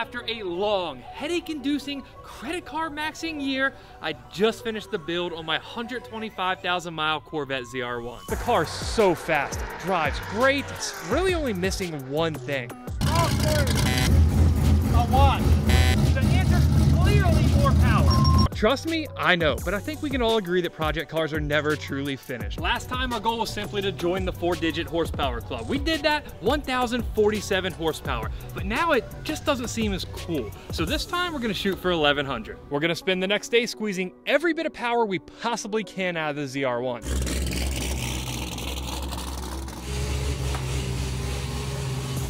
after a long, headache-inducing, credit card maxing year, I just finished the build on my 125,000 mile Corvette ZR1. The car's so fast, it drives great, it's really only missing one thing. A watch. Trust me, I know, but I think we can all agree that project cars are never truly finished. Last time our goal was simply to join the four digit horsepower club. We did that, 1,047 horsepower, but now it just doesn't seem as cool. So this time we're gonna shoot for 1,100. We're gonna spend the next day squeezing every bit of power we possibly can out of the ZR1.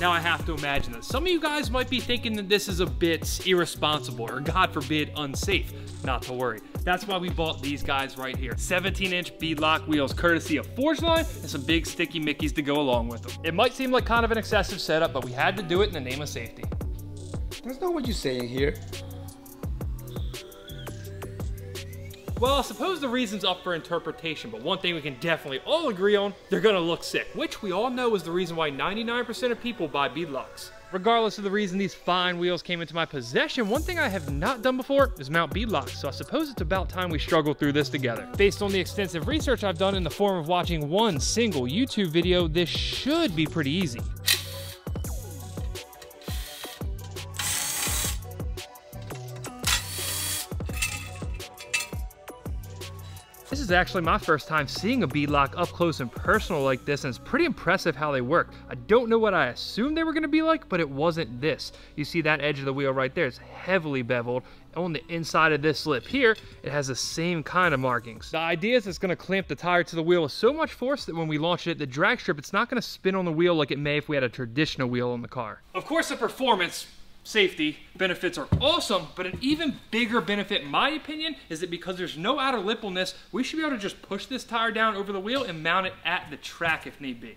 Now I have to imagine this. Some of you guys might be thinking that this is a bit irresponsible or God forbid unsafe. Not to worry. That's why we bought these guys right here. 17 inch beadlock wheels courtesy of Forgeline and some big sticky Mickeys to go along with them. It might seem like kind of an excessive setup, but we had to do it in the name of safety. That's not what you're saying here. Well, I suppose the reason's up for interpretation, but one thing we can definitely all agree on, they're gonna look sick, which we all know is the reason why 99% of people buy beadlocks. Regardless of the reason these fine wheels came into my possession, one thing I have not done before is mount beadlocks, so I suppose it's about time we struggle through this together. Based on the extensive research I've done in the form of watching one single YouTube video, this should be pretty easy. Is actually my first time seeing a beadlock up close and personal like this, and it's pretty impressive how they work. I don't know what I assumed they were gonna be like, but it wasn't this. You see that edge of the wheel right there, it's heavily beveled. On the inside of this lip here, it has the same kind of markings. The idea is it's gonna clamp the tire to the wheel with so much force that when we launch it, at the drag strip, it's not gonna spin on the wheel like it may if we had a traditional wheel on the car. Of course, the performance safety benefits are awesome, but an even bigger benefit, in my opinion, is that because there's no outer lip on this, we should be able to just push this tire down over the wheel and mount it at the track if need be.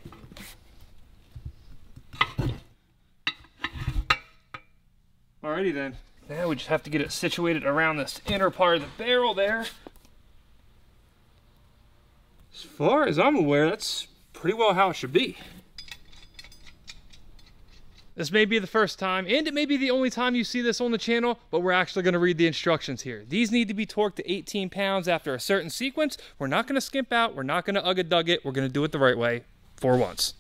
Alrighty then. Now we just have to get it situated around this inner part of the barrel there. As far as I'm aware, that's pretty well how it should be. This may be the first time, and it may be the only time you see this on the channel, but we're actually gonna read the instructions here. These need to be torqued to 18 pounds after a certain sequence. We're not gonna skimp out, we're not gonna ugga dug it, we're gonna do it the right way for once.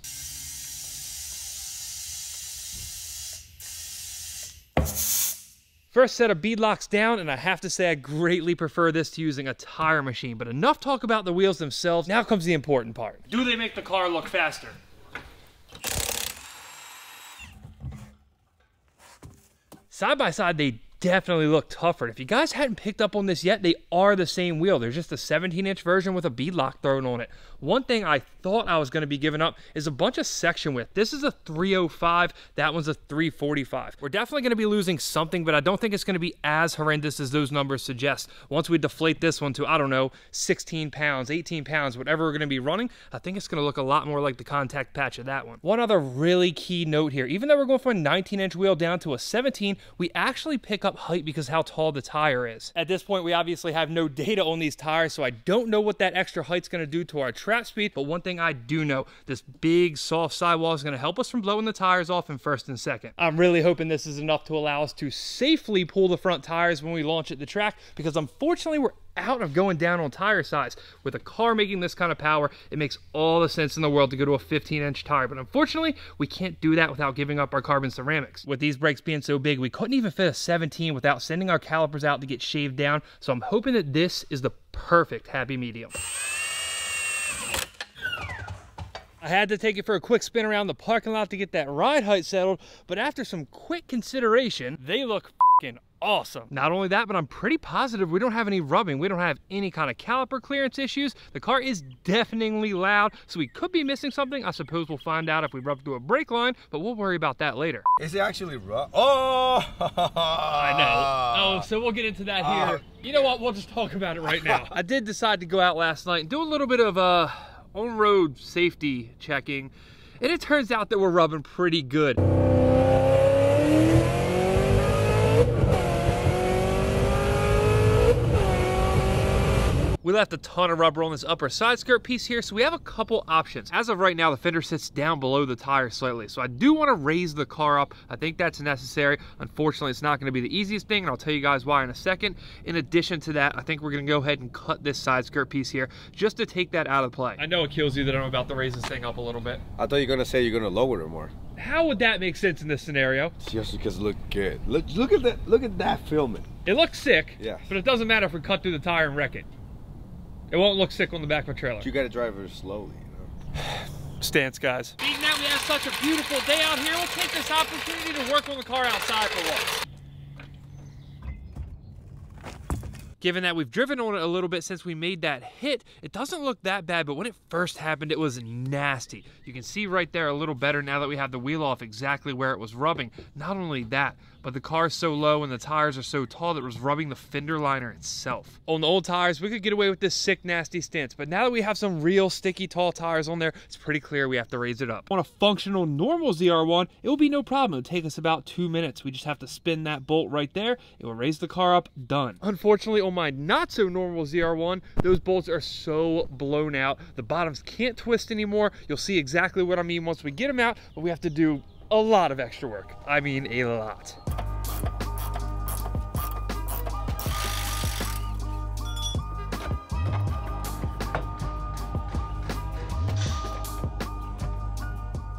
First set of bead locks down, and I have to say I greatly prefer this to using a tire machine, but enough talk about the wheels themselves. Now comes the important part. Do they make the car look faster? Side by side, they definitely look tougher. If you guys hadn't picked up on this yet, they are the same wheel. There's just a 17 inch version with a beadlock thrown on it. One thing I thought I was going to be giving up is a bunch of section width. This is a 305, that one's a 345. We're definitely going to be losing something, but I don't think it's going to be as horrendous as those numbers suggest. Once we deflate this one to, I don't know, 16 pounds, 18 pounds, whatever we're going to be running, I think it's going to look a lot more like the contact patch of that one. One other really key note here, even though we're going from a 19 inch wheel down to a 17, we actually pick up height because how tall the tire is. At this point, we obviously have no data on these tires, so I don't know what that extra height's going to do to our track trap speed, but one thing I do know, this big soft sidewall is going to help us from blowing the tires off in first and second. I'm really hoping this is enough to allow us to safely pull the front tires when we launch at the track because unfortunately we're out of going down on tire size. With a car making this kind of power, it makes all the sense in the world to go to a 15 inch tire. But unfortunately, we can't do that without giving up our carbon ceramics. With these brakes being so big, we couldn't even fit a 17 without sending our calipers out to get shaved down. So I'm hoping that this is the perfect happy medium. I had to take it for a quick spin around the parking lot to get that ride height settled, but after some quick consideration, they look awesome. Not only that, but I'm pretty positive we don't have any rubbing. We don't have any kind of caliper clearance issues. The car is deafeningly loud, so we could be missing something. I suppose we'll find out if we rub through a brake line, but we'll worry about that later. Is it actually rough? Oh! I know. Oh, so we'll get into that here. Uh, you know what? We'll just talk about it right now. I did decide to go out last night and do a little bit of, uh, on-road safety checking, and it turns out that we're rubbing pretty good. We We left a ton of rubber on this upper side skirt piece here, so we have a couple options. As of right now, the fender sits down below the tire slightly, so I do want to raise the car up. I think that's necessary. Unfortunately, it's not going to be the easiest thing, and I'll tell you guys why in a second. In addition to that, I think we're going to go ahead and cut this side skirt piece here just to take that out of play. I know it kills you that I'm about to raise this thing up a little bit. I thought you were gonna say you're gonna lower it more. How would that make sense in this scenario? Just because it look good. Look, look at that. Look at that filming. It looks sick, Yeah. but it doesn't matter if we cut through the tire and wreck it. It won't look sick on the back of a trailer. You gotta drive it slowly. You know. Stance, guys. Being that we have such a beautiful day out here, we'll take this opportunity to work on the car outside for once. Given that we've driven on it a little bit since we made that hit, it doesn't look that bad, but when it first happened, it was nasty. You can see right there a little better now that we have the wheel off exactly where it was rubbing. Not only that, but the car is so low and the tires are so tall that it was rubbing the fender liner itself. On the old tires, we could get away with this sick, nasty stance, but now that we have some real sticky, tall tires on there, it's pretty clear we have to raise it up. On a functional, normal ZR1, it will be no problem. It'll take us about two minutes. We just have to spin that bolt right there. It will raise the car up, done. Unfortunately, on my not so normal ZR1, those bolts are so blown out. The bottoms can't twist anymore. You'll see exactly what I mean once we get them out, but we have to do a lot of extra work. I mean, a lot.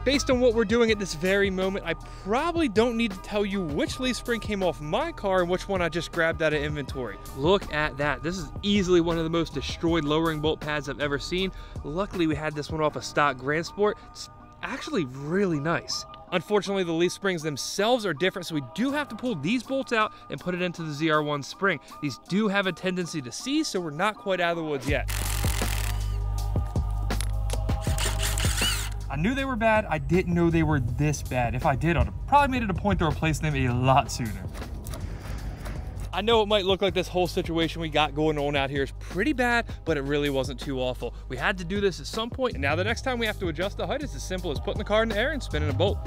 Based on what we're doing at this very moment, I probably don't need to tell you which leaf spring came off my car and which one I just grabbed out of inventory. Look at that. This is easily one of the most destroyed lowering bolt pads I've ever seen. Luckily, we had this one off a stock Grand Sport. It's actually really nice. Unfortunately, the leaf springs themselves are different, so we do have to pull these bolts out and put it into the ZR1 spring. These do have a tendency to seize, so we're not quite out of the woods yet. I knew they were bad. I didn't know they were this bad. If I did, I'd have probably made it a point to replace them a lot sooner. I know it might look like this whole situation we got going on out here is pretty bad, but it really wasn't too awful. We had to do this at some point, and now the next time we have to adjust the height, it's as simple as putting the car in the air and spinning a bolt.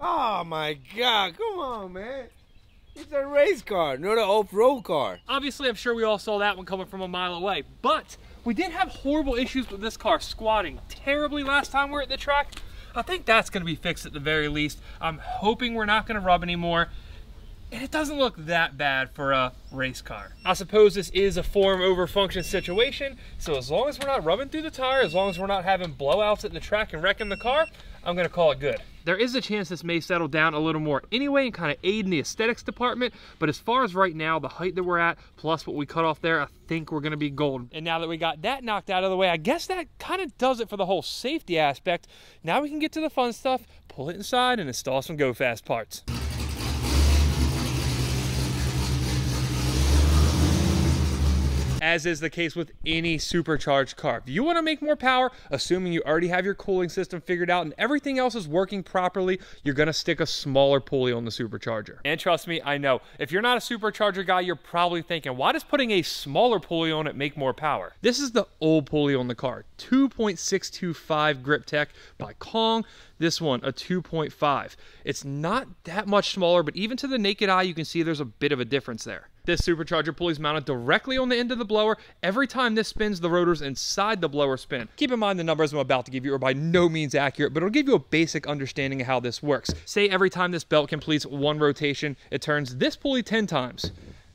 Oh my God! Come on, man. It's a race car, not an off-road car. Obviously, I'm sure we all saw that one coming from a mile away, but we did have horrible issues with this car squatting terribly last time we were at the track. I think that's gonna be fixed at the very least. I'm hoping we're not gonna rub anymore. And it doesn't look that bad for a race car. I suppose this is a form over function situation, so as long as we're not rubbing through the tire, as long as we're not having blowouts at the track and wrecking the car, I'm gonna call it good. There is a chance this may settle down a little more anyway and kind of aid in the aesthetics department, but as far as right now, the height that we're at, plus what we cut off there, I think we're gonna be gold. And now that we got that knocked out of the way, I guess that kind of does it for the whole safety aspect. Now we can get to the fun stuff, pull it inside and install some Go Fast parts. As is the case with any supercharged car. If you want to make more power, assuming you already have your cooling system figured out and everything else is working properly, you're going to stick a smaller pulley on the supercharger. And trust me, I know, if you're not a supercharger guy, you're probably thinking, why does putting a smaller pulley on it make more power? This is the old pulley on the car, 2.625 grip tech by Kong. This one, a 2.5. It's not that much smaller, but even to the naked eye, you can see there's a bit of a difference there. This supercharger pulley is mounted directly on the end of the blower. Every time this spins, the rotors inside the blower spin. Keep in mind the numbers I'm about to give you are by no means accurate, but it'll give you a basic understanding of how this works. Say every time this belt completes one rotation, it turns this pulley 10 times.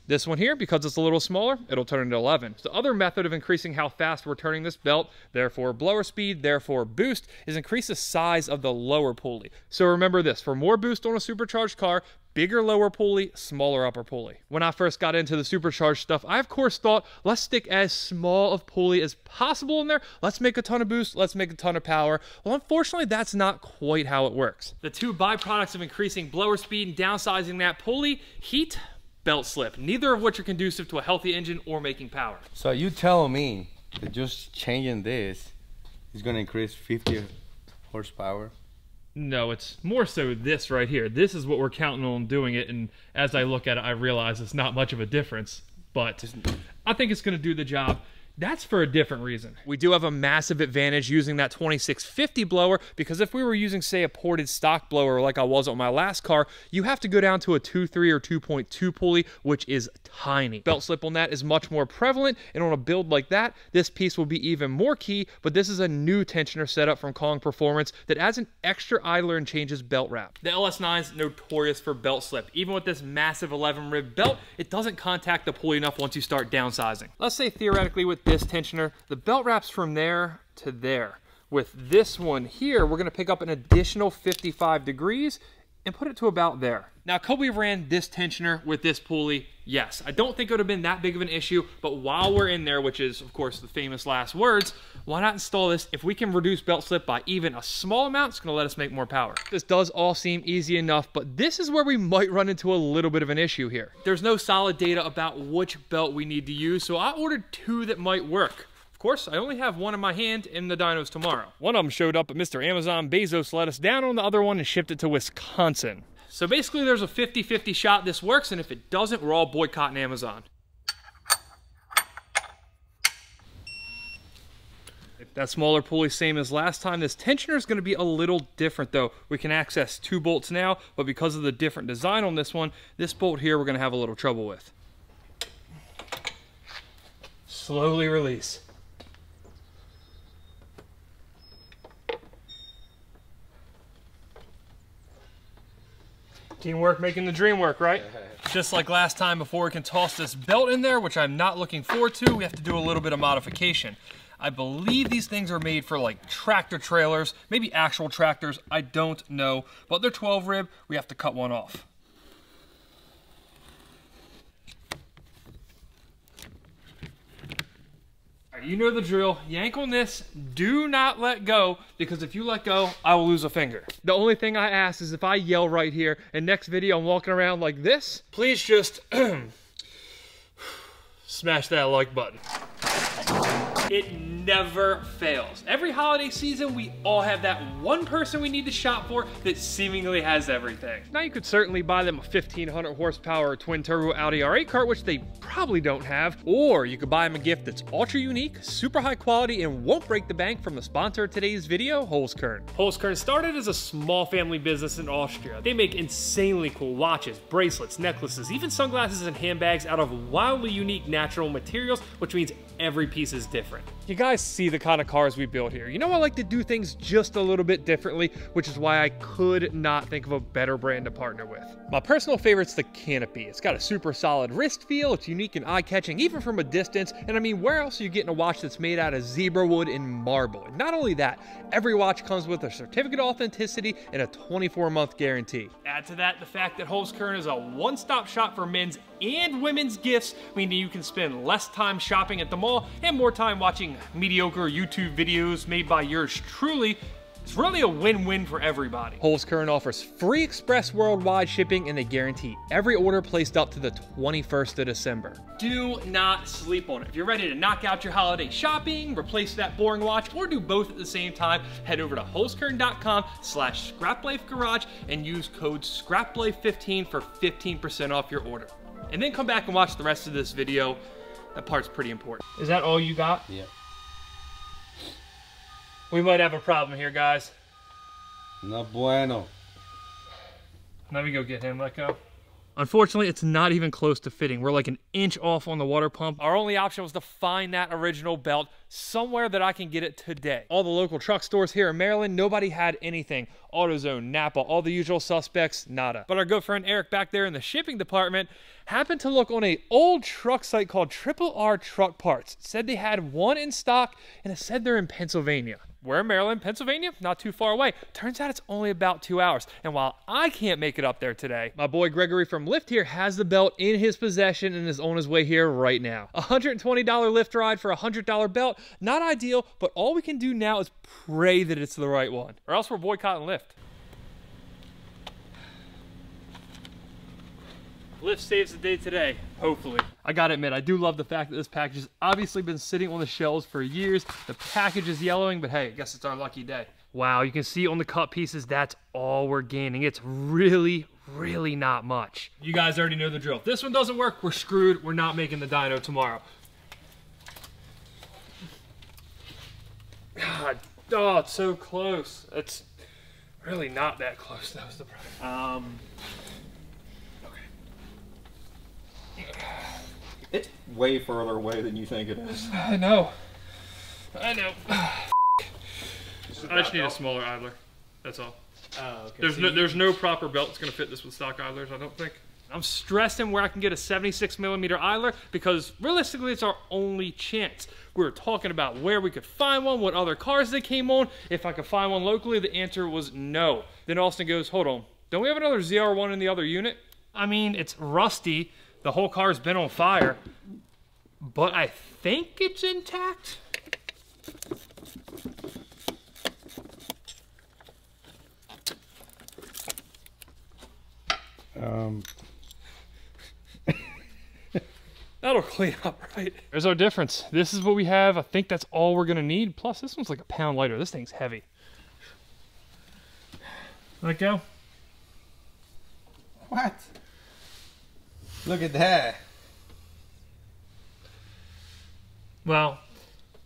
This one here, because it's a little smaller, it'll turn into 11. The other method of increasing how fast we're turning this belt, therefore blower speed, therefore boost, is increase the size of the lower pulley. So remember this, for more boost on a supercharged car, bigger lower pulley, smaller upper pulley. When I first got into the supercharged stuff, I of course thought, let's stick as small of pulley as possible in there. Let's make a ton of boost, let's make a ton of power. Well, unfortunately, that's not quite how it works. The two byproducts of increasing blower speed and downsizing that pulley, heat, belt slip, neither of which are conducive to a healthy engine or making power. So you telling me that just changing this is going to increase 50 horsepower? No, it's more so this right here. This is what we're counting on doing it, and as I look at it, I realize it's not much of a difference, but I think it's going to do the job. That's for a different reason. We do have a massive advantage using that 2650 blower because if we were using, say, a ported stock blower like I was on my last car, you have to go down to a 2.3 or 2.2 pulley, which is tiny. Belt slip on that is much more prevalent, and on a build like that, this piece will be even more key, but this is a new tensioner setup from Kong Performance that adds an extra idler and changes belt wrap. The LS9 is notorious for belt slip. Even with this massive 11 rib belt, it doesn't contact the pulley enough once you start downsizing. Let's say theoretically with this tensioner, the belt wraps from there to there. With this one here, we're gonna pick up an additional 55 degrees and put it to about there. Now, could we ran this tensioner with this pulley? Yes. I don't think it would have been that big of an issue, but while we're in there, which is, of course, the famous last words, why not install this? If we can reduce belt slip by even a small amount, it's gonna let us make more power. This does all seem easy enough, but this is where we might run into a little bit of an issue here. There's no solid data about which belt we need to use, so I ordered two that might work. Of course, I only have one in my hand in the dyno's tomorrow. One of them showed up, but Mr. Amazon Bezos let us down on the other one and shipped it to Wisconsin. So basically there's a 50-50 shot this works, and if it doesn't, we're all boycotting Amazon. That smaller pulley, same as last time. This tensioner is going to be a little different though. We can access two bolts now, but because of the different design on this one, this bolt here we're going to have a little trouble with. Slowly release. Teamwork making the dream work, right? Just like last time before we can toss this belt in there, which I'm not looking forward to, we have to do a little bit of modification. I believe these things are made for like tractor trailers, maybe actual tractors, I don't know. But they're 12 rib, we have to cut one off. You know the drill. Yank on this. Do not let go because if you let go, I will lose a finger. The only thing I ask is if I yell right here and next video I'm walking around like this, please just smash that like button. It never fails. Every holiday season, we all have that one person we need to shop for that seemingly has everything. Now you could certainly buy them a 1500 horsepower twin turbo Audi R8 kart, which they probably don't have, or you could buy them a gift that's ultra unique, super high quality, and won't break the bank from the sponsor of today's video, Holzkern. Holzkern started as a small family business in Austria. They make insanely cool watches, bracelets, necklaces, even sunglasses and handbags out of wildly unique natural materials, which means every piece is different. You guys see the kind of cars we build here. You know I like to do things just a little bit differently, which is why I could not think of a better brand to partner with. My personal favorite's the Canopy. It's got a super solid wrist feel, it's unique and eye-catching even from a distance, and I mean where else are you getting a watch that's made out of zebra wood and marble? And not only that, every watch comes with a certificate of authenticity and a 24-month guarantee. Add to that the fact that Holzkern is a one-stop shop for men's and women's gifts, meaning you can spend less time shopping at the mall and more time watching mediocre YouTube videos made by yours truly it's really a win-win for everybody. Holzkern offers free express worldwide shipping and they guarantee every order placed up to the 21st of December. Do not sleep on it. If you're ready to knock out your holiday shopping, replace that boring watch, or do both at the same time, head over to holzkern.com slash scraplifegarage and use code scraplife15 for 15% off your order. And then come back and watch the rest of this video. That part's pretty important. Is that all you got? Yeah. We might have a problem here, guys. No bueno. Let me go get him. Let go. Unfortunately, it's not even close to fitting. We're like an inch off on the water pump. Our only option was to find that original belt somewhere that I can get it today. All the local truck stores here in Maryland, nobody had anything. AutoZone, Napa, all the usual suspects, nada. But our good friend Eric back there in the shipping department happened to look on a old truck site called Triple R Truck Parts. It said they had one in stock and it said they're in Pennsylvania. We're in Maryland, Pennsylvania, not too far away. Turns out it's only about two hours. And while I can't make it up there today, my boy Gregory from Lyft here has the belt in his possession and is on his way here right now. A $120 Lyft ride for a $100 belt, not ideal, but all we can do now is pray that it's the right one, or else we're boycotting Lyft. Lyft saves the day today, hopefully. I gotta admit, I do love the fact that this package has obviously been sitting on the shelves for years. The package is yellowing, but hey, I guess it's our lucky day. Wow, you can see on the cut pieces, that's all we're gaining. It's really, really not much. You guys already know the drill. If this one doesn't work, we're screwed. We're not making the dyno tomorrow. God, oh, it's so close. It's really not that close. That was the problem. Um, It's way further away than you think it is. I know. I know. I just need a smaller idler. That's all. oh, okay. There's so no, you- there's no proper belt that's gonna fit this with stock idlers. I don't think. I'm stressing where I can get a 76 millimeter idler because realistically, it's our only chance. We were talking about where we could find one, what other cars they came on. If I could find one locally, the answer was no. Then Austin goes, "Hold on, don't we have another ZR1 in the other unit?" I mean, it's rusty. The whole car's been on fire, but I think it's intact. Um, That'll clean up, right? There's our difference. This is what we have. I think that's all we're gonna need. Plus, this one's like a pound lighter. This thing's heavy. Let it go. what? Look at that. Well,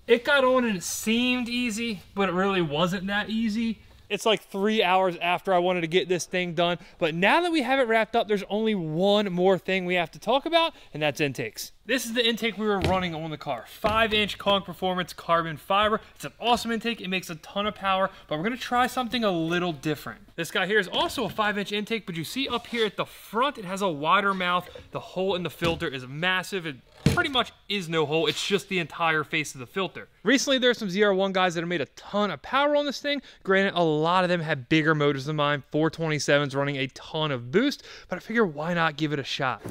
it got on and it seemed easy, but it really wasn't that easy. It's like three hours after I wanted to get this thing done. But now that we have it wrapped up, there's only one more thing we have to talk about, and that's intakes. This is the intake we were running on the car. Five inch Kong Performance carbon fiber. It's an awesome intake. It makes a ton of power, but we're gonna try something a little different. This guy here is also a five inch intake, but you see up here at the front, it has a wider mouth. The hole in the filter is massive. It pretty much is no hole. It's just the entire face of the filter. Recently, there's some ZR1 guys that have made a ton of power on this thing. Granted, a lot of them have bigger motors than mine, 427s running a ton of boost, but I figure why not give it a shot?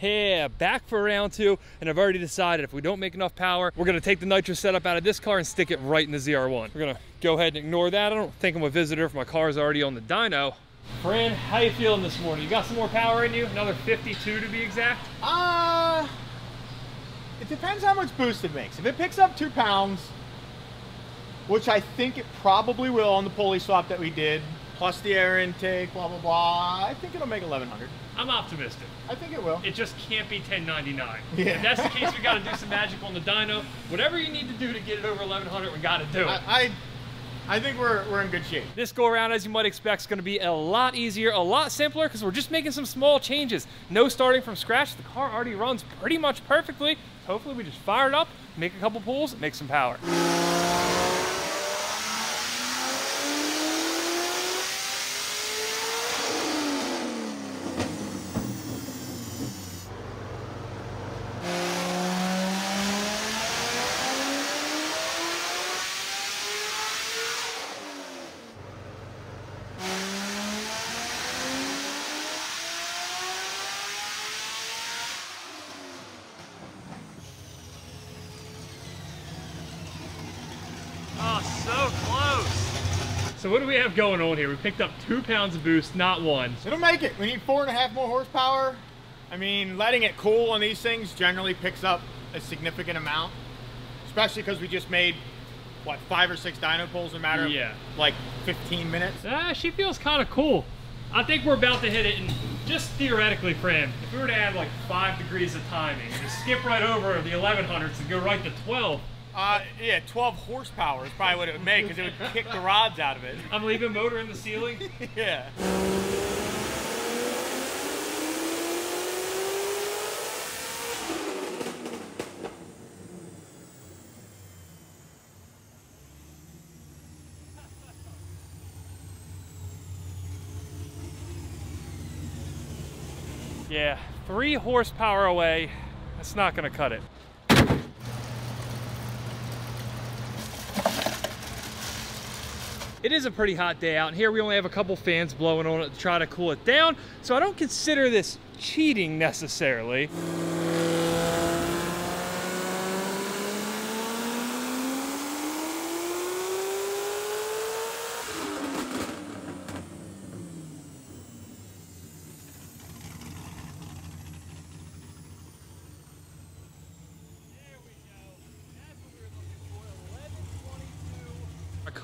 Yeah, back for round two, and I've already decided if we don't make enough power, we're gonna take the nitro setup out of this car and stick it right in the ZR1. We're gonna go ahead and ignore that. I don't think I'm a visitor if my car's already on the dyno. Fran, how you feeling this morning? You got some more power in you? Another 52 to be exact? Uh, it depends how much boost it makes. If it picks up two pounds, which I think it probably will on the pulley swap that we did, plus the air intake, blah blah blah, I think it'll make 1100. I'm optimistic. I think it will. It just can't be 1099. Yeah. If that's the case, we gotta do some magic on the dyno. Whatever you need to do to get it over 1100, we gotta do it. I, I, I think we're we're in good shape. This go around, as you might expect, is going to be a lot easier, a lot simpler, because we're just making some small changes. No starting from scratch. The car already runs pretty much perfectly. Hopefully, we just fire it up, make a couple pulls, make some power. Oh, so close. So what do we have going on here? We picked up two pounds of boost, not one. It'll make it. We need four and a half more horsepower. I mean, letting it cool on these things generally picks up a significant amount, especially because we just made what five or six dyno pulls in a matter Yeah. of like 15 minutes. Ah, she feels kind of cool. I think we're about to hit it, and just theoretically, Fran, if we were to add like five degrees of timing, just skip right over the 1100s and go right to 12, Uh, yeah, 12 horsepower is probably what it would make because it would kick the rods out of it. I'm leaving motor in the ceiling. yeah. Yeah, three horsepower away. That's not gonna cut it. It is a pretty hot day out, and here we only have a couple fans blowing on it to try to cool it down, so I don't consider this cheating necessarily.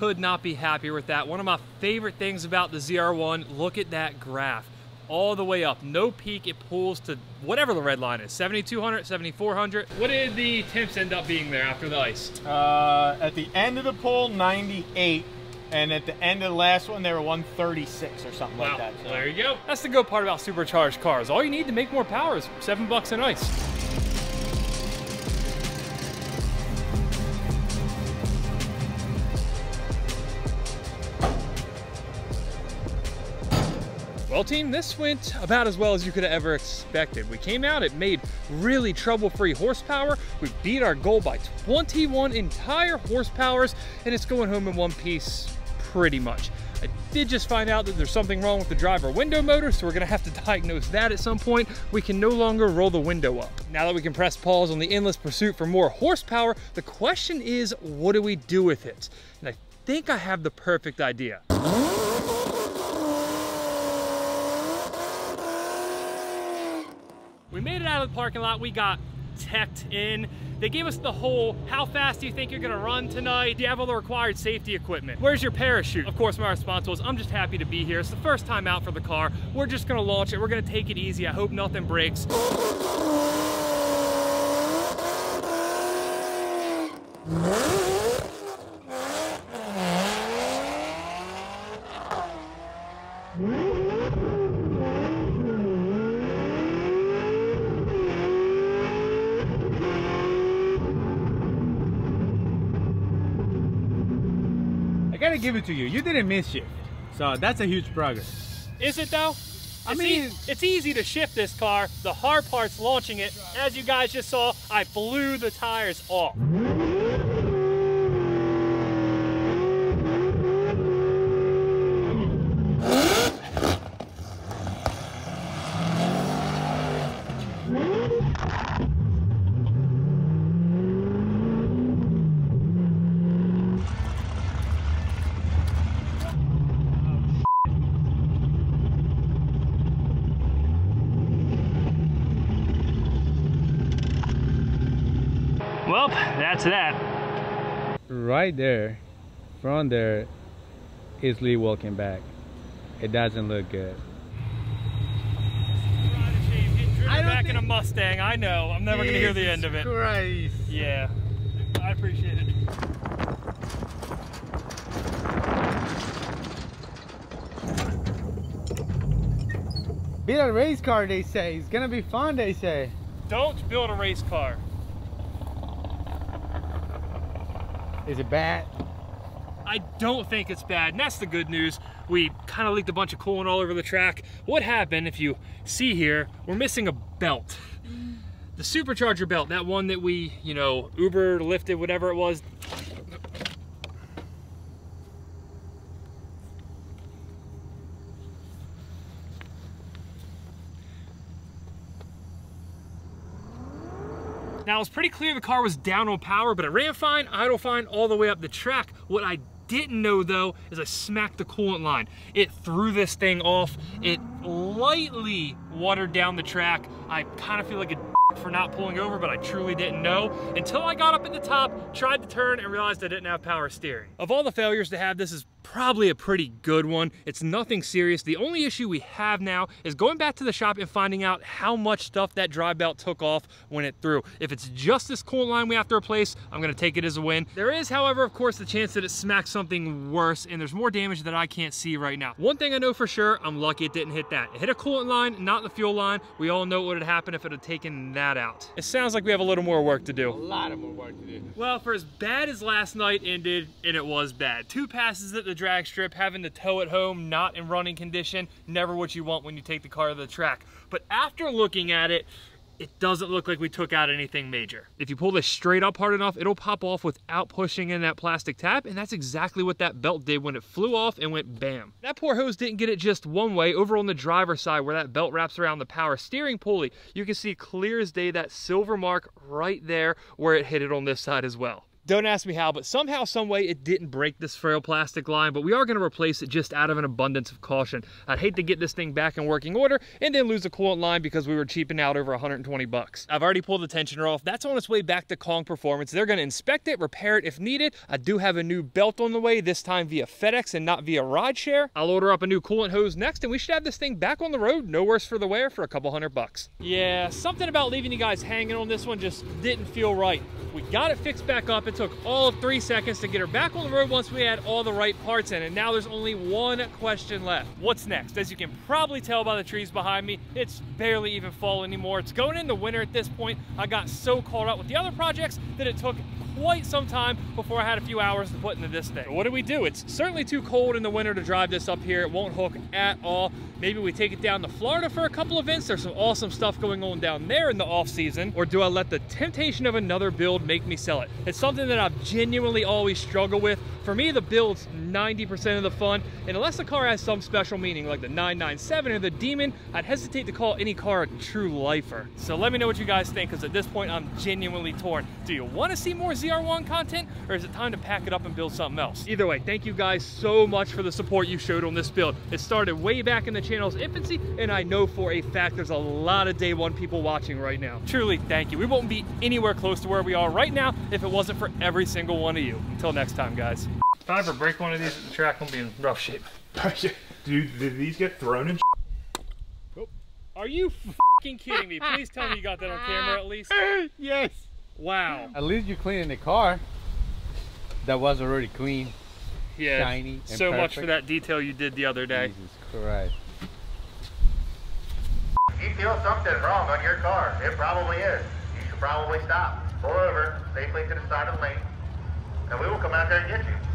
Could not be happier with that. One of my favorite things about the ZR1, look at that graph. all the way up. No peak, it pulls to whatever the red line is, 7,200, 7,400. What did the temps end up being there after the ice? Uh, at the end of the pull, 98. And at the end of the last one, they were 136 or something Wow, like that. so- there you go. That's the good part about supercharged cars. All you need to make more power is seven bucks an ice. Well, team, this went about as well as you could have ever expected. We came out, it made really trouble-free horsepower. We beat our goal by 21 entire horsepowers, and it's going home in one piece pretty much. I did just find out that there's something wrong with the driver window motor, so we're gonna have to diagnose that at some point. We can no longer roll the window up. Now that we can press pause on the endless pursuit for more horsepower, the question is, what do we do with it? And I think I have the perfect idea. We made it out of the parking lot. We got teched in. They gave us the whole, how fast do you think you're gonna run tonight? Do you have all the required safety equipment? Where's your parachute? Of course, my response was, I'm just happy to be here. It's the first time out for the car. We're just gonna launch it. We're gonna take it easy. I hope nothing breaks. Give it to you. You didn't miss shift. So that's a huge progress. Is it though? I It's mean- e- it's easy to shift this car. The hard part's launching it. As you guys just saw, I blew the tires off. Right there, from there, is Lee walking back. It doesn't look good. I don't. Back in a Mustang, I know. I'm never gonna hear the end of it. Christ. Yeah, I appreciate it. Beat a race car, they say. It's gonna be fun, they say. Don't build a race car. Is it bad? I don't think it's bad, and that's the good news. We kind of leaked a bunch of coolant all over the track. What happened, if you see here, we're missing a belt. The supercharger belt, that one that we, you know, Uber lifted, whatever it was. Now, it was pretty clear the car was down on power, but it ran fine, idle fine, all the way up the track. What I didn't know though is I smacked the coolant line. It threw this thing off. It lightly watered down the track. I kind of feel like a for not pulling over, but I truly didn't know until I got up at the top, tried to turn, and realized I didn't have power steering. Of all the failures to have, this is probably a pretty good one. It's nothing serious. The only issue we have now is going back to the shop and finding out how much stuff that dry belt took off when it threw. If it's just this coolant line we have to replace, I'm gonna take it as a win. There is, however, of course, the chance that it smacks something worse and there's more damage that I can't see right now. One thing I know for sure, I'm lucky it didn't hit that. It hit a coolant line, not the fuel line. We all know what would have happened if it had taken that out. It sounds like we have a little more work to do. A lot of more work to do. Well, for as bad as last night ended, and it was bad. Two passes at the drag strip, having the tow at home, not in running condition, never what you want when you take the car to the track. But after looking at it, it doesn't look like we took out anything major. If you pull this straight up hard enough, it'll pop off without pushing in that plastic tab, and that's exactly what that belt did when it flew off and went bam. That poor hose didn't get it just one way. Over on the driver's side where that belt wraps around the power steering pulley, you can see clear as day that silver mark right there where it hit it on this side as well. Don't ask me how, but somehow, some way, it didn't break this frail plastic line, but we are going to replace it just out of an abundance of caution. I'd hate to get this thing back in working order and then lose the coolant line because we were cheaping out over 120 bucks. I've already pulled the tensioner off. That's on its way back to Kong Performance. They're going to inspect it, repair it if needed. I do have a new belt on the way, this time via FedEx and not via rideshare. I'll order up a new coolant hose next, and we should have this thing back on the road, no worse for the wear, for a couple hundred bucks. Yeah, something about leaving you guys hanging on this one just didn't feel right. We got it fixed back up. It took all of three seconds to get her back on the road once we had all the right parts in. And now there's only one question left. What's next? As you can probably tell by the trees behind me, it's barely even fall anymore. It's going into winter at this point. I got so caught up with the other projects that it took quite some time before I had a few hours to put into this thing. What do we do? It's certainly too cold in the winter to drive this up here. It won't hook at all. Maybe we take it down to Florida for a couple events. There's some awesome stuff going on down there in the off season. Or do I let the temptation of another build make me sell it? It's something that I've genuinely always struggled with. For me, the build's 90% of the fun. And unless the car has some special meaning like the 997 or the Demon, I'd hesitate to call any car a true lifer. So let me know what you guys think because at this point, I'm genuinely torn. Do you want to see more ZR1 content or is it time to pack it up and build something else? Either way, thank you guys so much for the support you showed on this build. It started way back in the channel's infancy and I know for a fact there's a lot of day one people watching right now. Truly, thank you. We won't be anywhere close to where we are right now if it wasn't for every single one of you. Until next time, guys. If I ever break one of these the track, I'm be in rough shape. Dude, did these get thrown in? Oh. Are you fucking kidding me? Please tell me you got that on camera at least. yes. Wow. At least you're cleaning the car. That was already clean. Yeah. Shiny and so much for that detail you did the other day. Jesus Christ. You feel something wrong on your car, it probably is. You should probably stop. Pull over safely to the side of the lane, and we will come out there and get you.